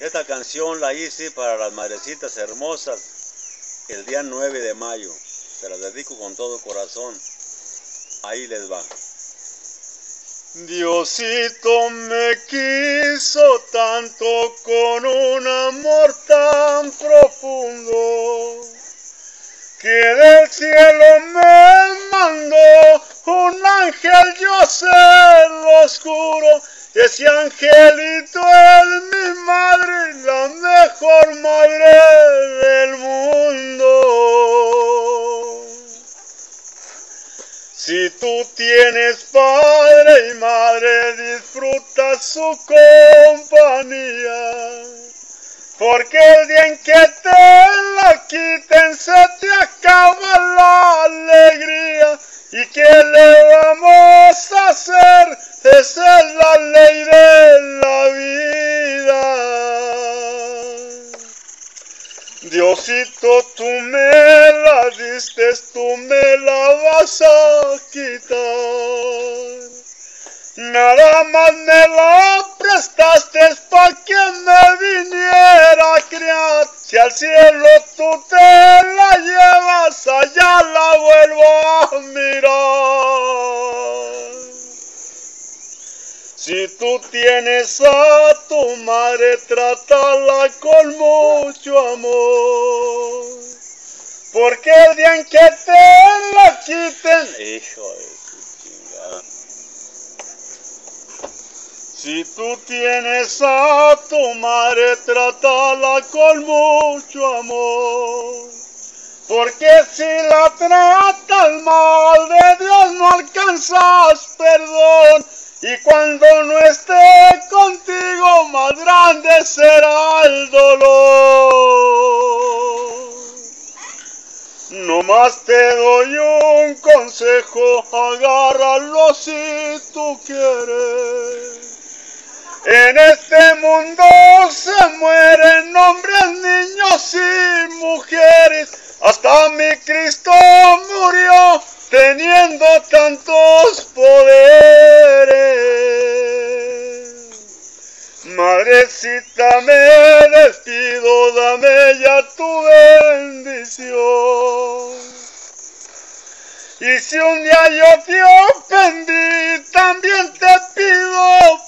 Esta canción la hice para las madrecitas hermosas el día 9 de mayo. Se las dedico con todo corazón. Ahí les va. Diosito me quiso tanto con un amor tan profundo que del cielo me mandó un ángel, yo sé lo ese angelito es mi madre, la mejor madre del mundo. Si tú tienes padre y madre, disfruta su compañía. Porque el día en que te la Diosito, tú me la diste, tú me la vas a quitar. Nada más me la prestaste pa' que me viniera a criar. Si al cielo tú te Si tú tienes a tu madre, trátala con mucho amor. Porque el día en que te la quiten, hijo de su chingada. Si tú tienes a tu madre, trátala con mucho amor. Porque si la tratas mal, de Dios no cuando no esté contigo, más grande será el dolor. No más te doy un consejo, agárralo si tú quieres. En este mundo se mueren hombres, niños y mujeres. Hasta mi Cristo murió teniendo tantos poderes. madrecita me despido, dame ya tu bendición. Y si un día yo te ofendí, también te pido